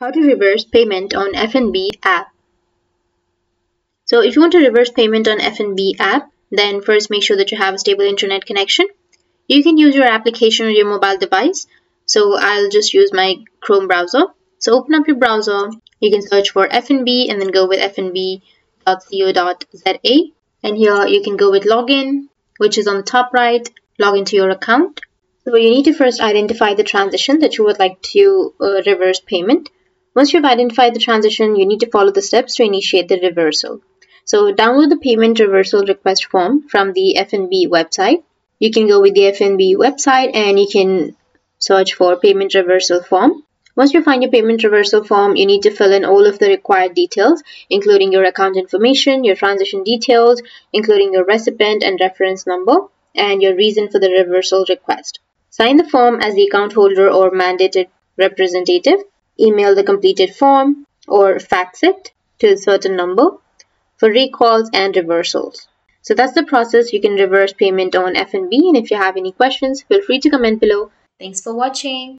How to reverse payment on FNB app. So if you want to reverse payment on FNB app, then first make sure that you have a stable internet connection. You can use your application or your mobile device. So I'll just use my Chrome browser. So open up your browser. You can search for FNB and then go with fnb.co.za. And here you can go with login, which is on the top right. Log into your account. So you need to first identify the transaction that you would like to uh, reverse payment. Once you've identified the transition, you need to follow the steps to initiate the reversal. So download the payment reversal request form from the FNB website. You can go with the FNB website and you can search for payment reversal form. Once you find your payment reversal form, you need to fill in all of the required details, including your account information, your transition details, including your recipient and reference number, and your reason for the reversal request. Sign the form as the account holder or mandated representative email the completed form, or fax it to a certain number for recalls and reversals. So that's the process. You can reverse payment on FNB and if you have any questions, feel free to comment below. Thanks for watching.